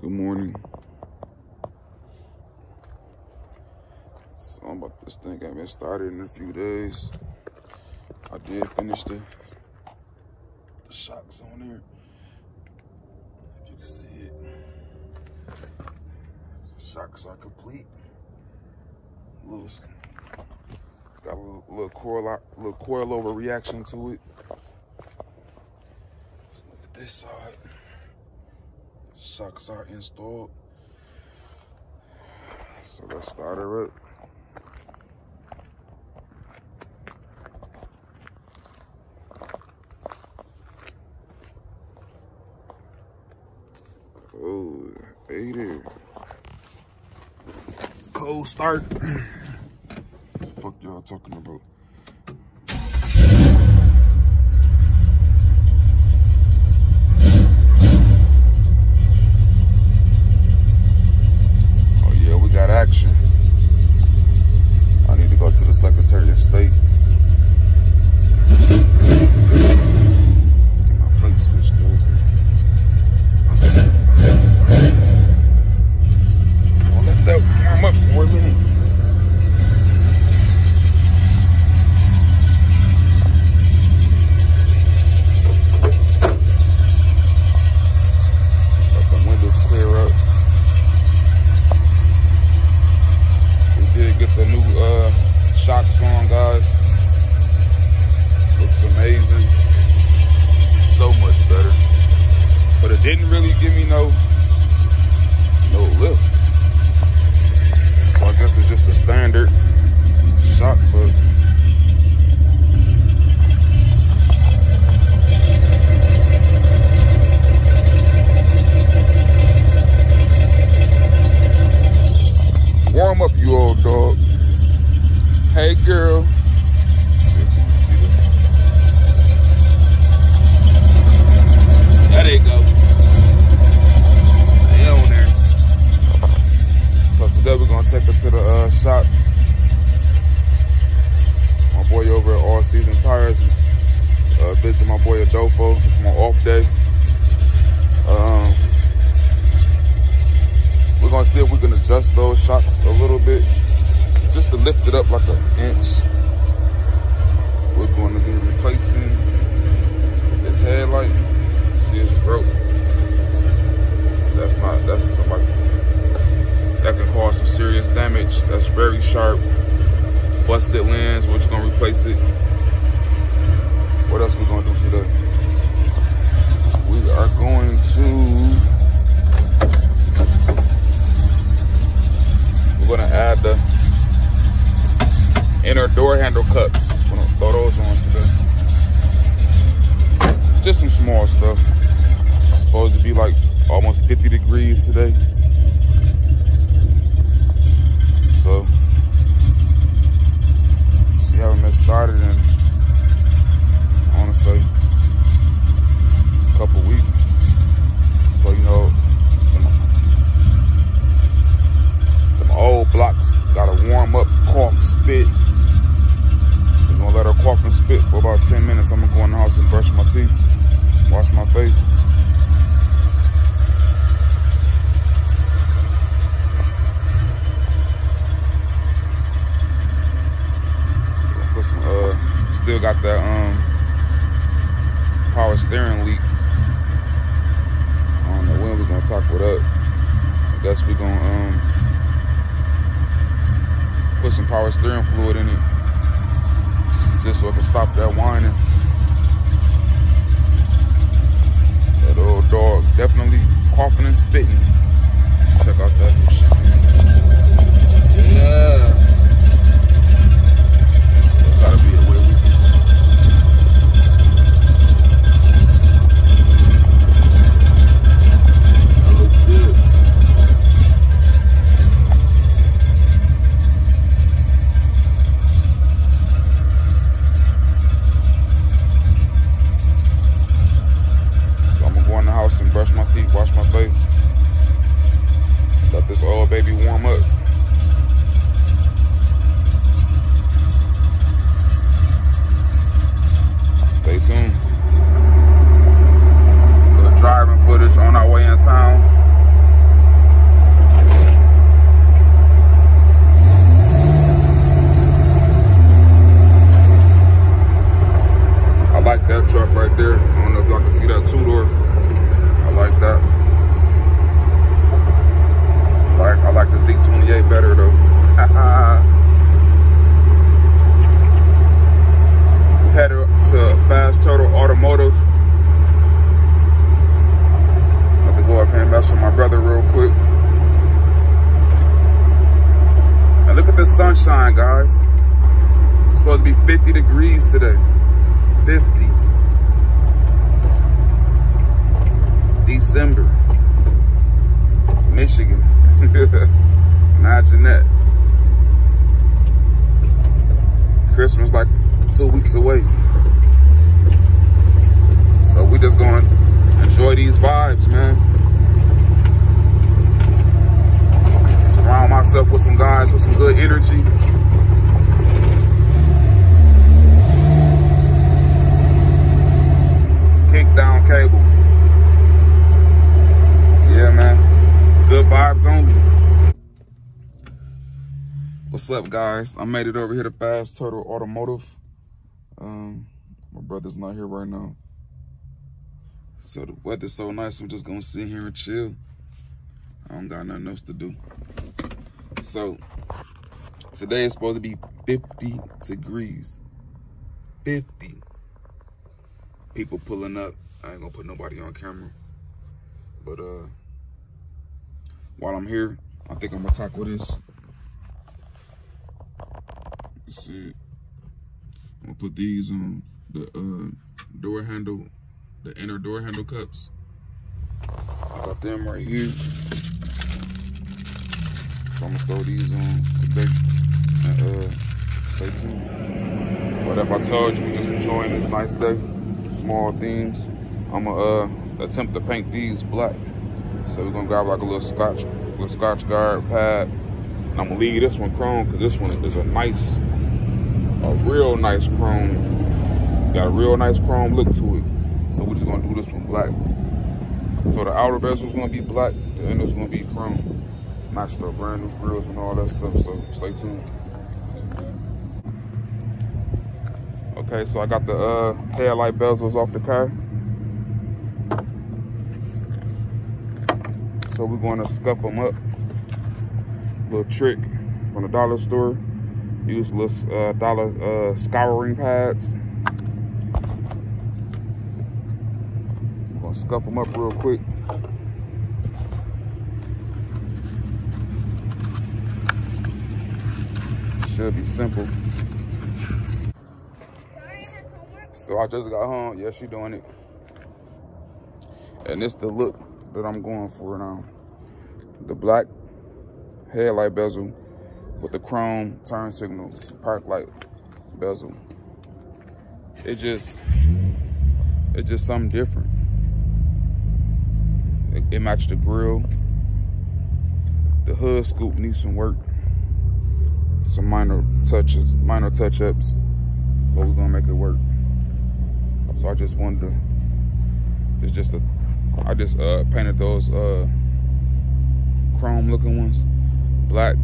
Good morning. So I'm about this thing got been started in a few days. I did finish the, the shocks on there. If you can see it. Shocks are complete. Little, got a little, little coil little coilover reaction to it. Look at this side. Shocks are installed. So let's start her up. Oh, hey there. Cold start. What the Fuck y'all talking about? Oh yeah, we got action. I need to go to the Secretary of State. Get my plate switched over. I'll let that warm up for a minute. Let the windows clear up. We did get the new uh, shocks on, guys. Looks amazing. So much better. But it didn't really give me no no lift. So I guess it's just a standard shock, but warm up, you old dog. Hey, girl. There they go. They on there. So today we're gonna take her to the uh, shop. My boy over at All Season Tires. Uh, visit my boy Adolfo. It's my off day. Um, we're gonna see if we can adjust those shocks a little bit, just to lift it up like an inch. We're going to be replacing this headlight. See, it's broke. That's not. That's somebody that can cause some serious damage. That's very sharp. Busted lens. We're just gonna replace it. What else we gonna do today? We are going to. We're gonna add the inner door handle cups. We're gonna throw those on today. Just some small stuff. It's supposed to be like almost 50 degrees today. So, see how we started in, I wanna say, a couple weeks. So, you know, them old blocks gotta warm up, cough, spit. We're gonna let her cough and spit for about 10 minutes. I'm gonna go in the house and brush my teeth, wash my face. Put some, uh, still got that um power steering leak. I don't know when we're gonna top it up. I guess we're gonna um put some power steering fluid in it just so it can stop that whining. That old dog definitely coughing and spitting. Check out that much. Stay tuned. Little driving footage on our way in town. I like that truck right there. I don't know if y'all can see that two-door. I like that. Today. 50. December. Michigan. Imagine that. Christmas like two weeks away. So we just going to enjoy these vibes, man. Surround myself with some guys with some good energy. Kick down cable. Yeah, man. Good vibes only. What's up, guys? I made it over here to Fast Turtle Automotive. Um, my brother's not here right now. So the weather's so nice, I'm just gonna sit here and chill. I don't got nothing else to do. So today is supposed to be 50 degrees. 50. People pulling up. I ain't gonna put nobody on camera. But uh while I'm here, I think I'm gonna tackle this. See. I'm gonna put these on the uh, door handle the inner door handle cups. I got them right here. So I'm gonna throw these on today. And uh, stay tuned. If I told you, we're just enjoying this nice day. Small things. I'm gonna uh, attempt to paint these black. So we're gonna grab like a little scotch, little scotch guard pad. And I'm gonna leave this one chrome because this one is a nice, a real nice chrome. Got a real nice chrome look to it. So we're just gonna do this one black. So the outer bezel is gonna be black, the inner is gonna be chrome. Matched up brand new grills and all that stuff, so stay tuned. Okay, so I got the uh, headlight bezels off the car. So we're gonna scuff them up. Little trick from the dollar store. Use little uh, dollar uh, scouring pads. I'm gonna scuff them up real quick. Should be simple. So I just got home. Yeah, she doing it. And it's the look that I'm going for now. The black headlight bezel with the chrome turn signal park light bezel. It just, it's just something different. It, it matched the grill. The hood scoop needs some work. Some minor touches, minor touch-ups, but we're gonna make it work. So I just wanted to, it's just a, I just uh, painted those uh, chrome looking ones, black,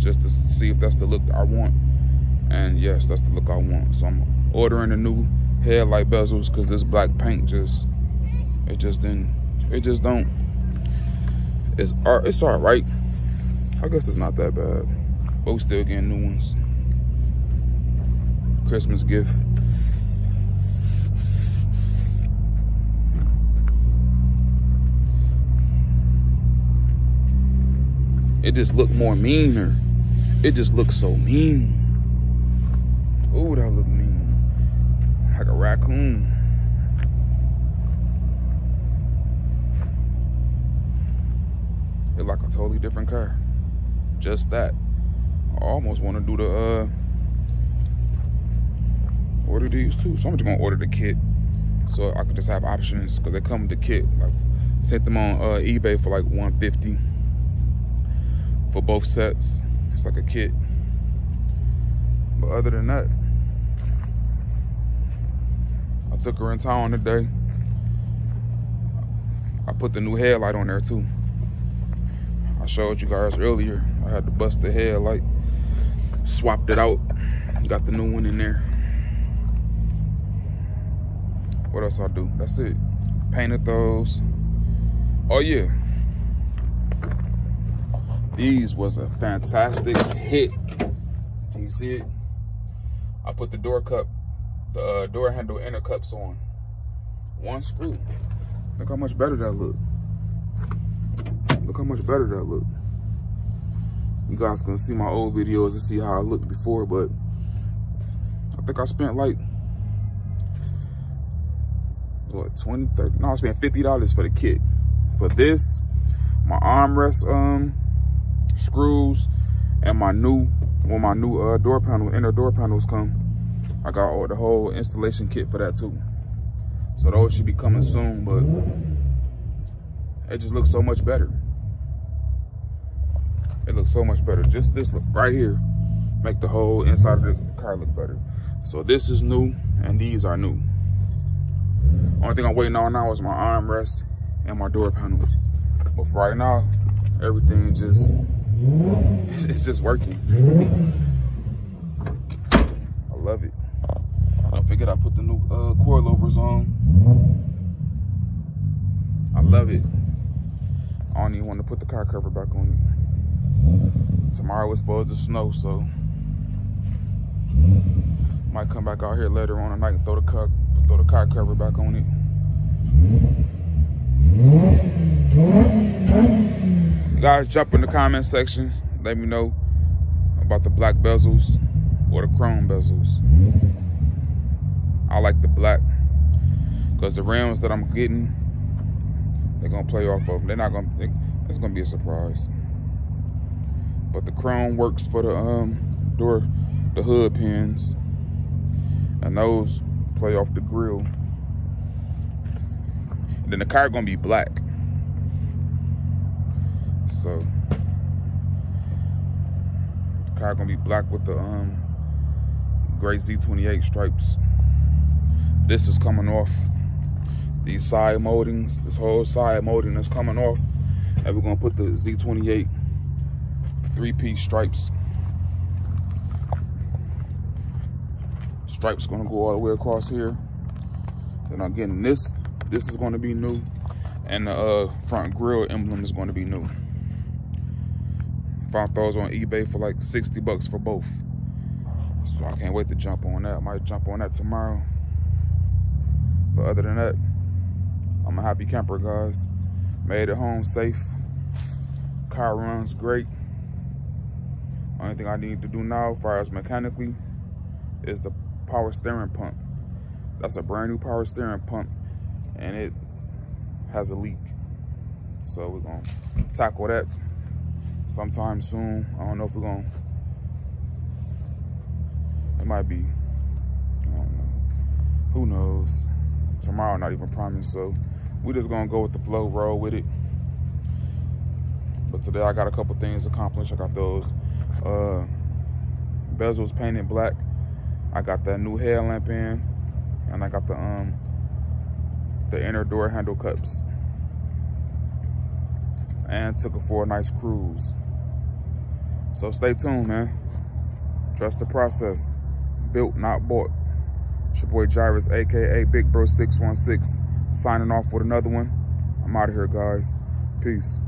just to see if that's the look I want. And yes, that's the look I want. So I'm ordering the new headlight bezels because this black paint just, it just didn't it just don't. It's. It's all right. I guess it's not that bad, but we still getting new ones. Christmas gift. It just looked more meaner. It just looks so mean. Ooh, that look mean. Like a raccoon. It's like a totally different car. Just that. I almost want to do the uh order these too. So I'm just gonna order the kit so I could just have options because they come with the kit. Sent them on uh, eBay for like 150 for both sets. It's like a kit. But other than that, I took her in town today. I put the new headlight on there too. I showed you guys earlier. I had to bust the headlight, swapped it out, got the new one in there. What else I do? That's it. Painted those. Oh yeah. These was a fantastic hit. Can you see it? I put the door cup, the uh, door handle inner cups on. One screw. Look how much better that look. Look how much better that look. You guys can see my old videos and see how I looked before, but I think I spent like, what, 20, 30? No, I spent $50 for the kit. For this, my armrest um, screws, and my new, when my new uh, door panel, inner door panels come, I got all the whole installation kit for that too. So those should be coming soon, but it just looks so much better. It looks so much better. Just this look right here make the whole inside of the car look better. So this is new and these are new. Only thing I'm waiting on now is my armrest and my door panels. But for right now, everything just, it's just working. I love it. I forget I put the new uh, coilovers on. I love it. I don't even want to put the car cover back on it. Tomorrow it's supposed to snow, so might come back out here later on tonight and throw the car throw the car cover back on it. Guys jump in the comment section. Let me know about the black bezels or the chrome bezels. I like the black because the rims that I'm getting they're gonna play off of. They're not gonna. It's gonna be a surprise. But the chrome works for the um door, the hood pins, and those play off the grill. And then the car gonna be black. So the car gonna be black with the um gray Z28 stripes. This is coming off these side moldings, this whole side molding is coming off. And we're gonna put the Z28 three-piece stripes. Stripes gonna go all the way across here. Then again, this this is gonna be new. And the uh, front grill emblem is gonna be new. Found those on eBay for like 60 bucks for both. So I can't wait to jump on that. I might jump on that tomorrow. But other than that, I'm a happy camper, guys. Made it home safe. Car runs great. Only thing I need to do now, as far as mechanically, is the power steering pump. That's a brand new power steering pump, and it has a leak. So we're gonna tackle that sometime soon. I don't know if we're gonna. It might be. I don't know. Who knows? Tomorrow, not even promised. So we're just gonna go with the flow, roll with it. But today I got a couple things accomplished. I got those uh, bezels painted black. I got that new headlamp in, and I got the um the inner door handle cups. And took it for a nice cruise. So stay tuned, man. Trust the process. Built, not bought. It's your boy Jairus, aka Big Bro 616 signing off with another one. I'm out of here, guys. Peace.